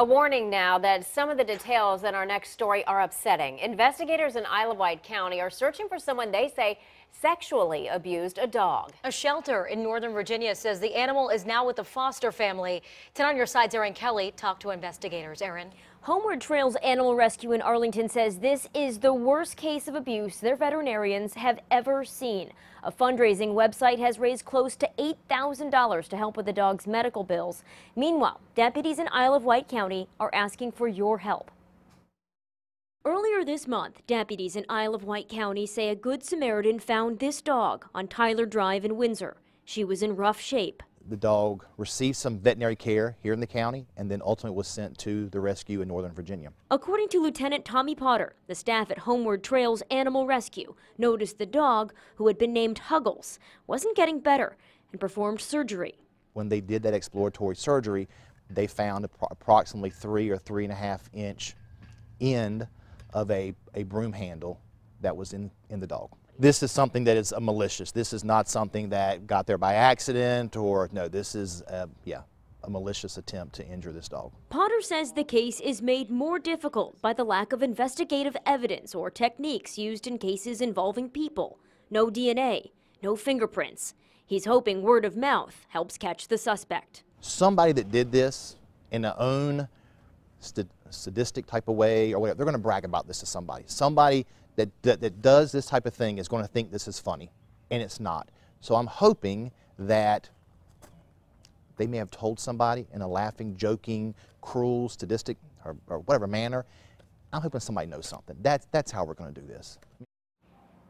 A warning now that some of the details in our next story are upsetting. Investigators in of Wight County are searching for someone they say sexually abused a dog. A shelter in Northern Virginia says the animal is now with the foster family. 10 on your side's Erin Kelly talked to investigators. Erin. Homeward Trails Animal Rescue in Arlington says this is the worst case of abuse their veterinarians have ever seen. A fundraising website has raised close to $8,000 to help with the dog's medical bills. Meanwhile, deputies in Isle of Wight County are asking for your help. Earlier this month, deputies in Isle of Wight County say a Good Samaritan found this dog on Tyler Drive in Windsor. She was in rough shape. The dog received some veterinary care here in the county and then ultimately was sent to the rescue in Northern Virginia. According to Lieutenant Tommy Potter, the staff at Homeward Trails Animal Rescue noticed the dog, who had been named Huggles, wasn't getting better and performed surgery. When they did that exploratory surgery, they found approximately three or three and a half inch end of a, a broom handle that was in, in the dog. This is something that is malicious. This is not something that got there by accident or no, this is, uh, yeah, a malicious attempt to injure this dog. Potter says the case is made more difficult by the lack of investigative evidence or techniques used in cases involving people. No DNA, no fingerprints. He's hoping word of mouth helps catch the suspect. Somebody that did this in their own sadistic type of way or whatever, they're going to brag about this to somebody. Somebody that, that, that does this type of thing is going to think this is funny, and it's not. So I'm hoping that they may have told somebody in a laughing, joking, cruel, sadistic, or, or whatever manner. I'm hoping somebody knows something. That's, that's how we're going to do this.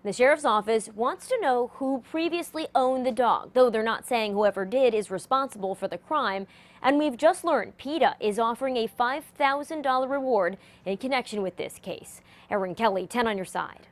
The sheriff's office wants to know who previously owned the dog, though they're not saying whoever did is responsible for the crime. And we've just learned PETA is offering a $5,000 reward in connection with this case. Erin Kelly, 10 on your side.